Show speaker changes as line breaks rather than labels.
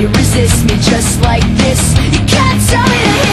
You resist me just like this. You can't tell me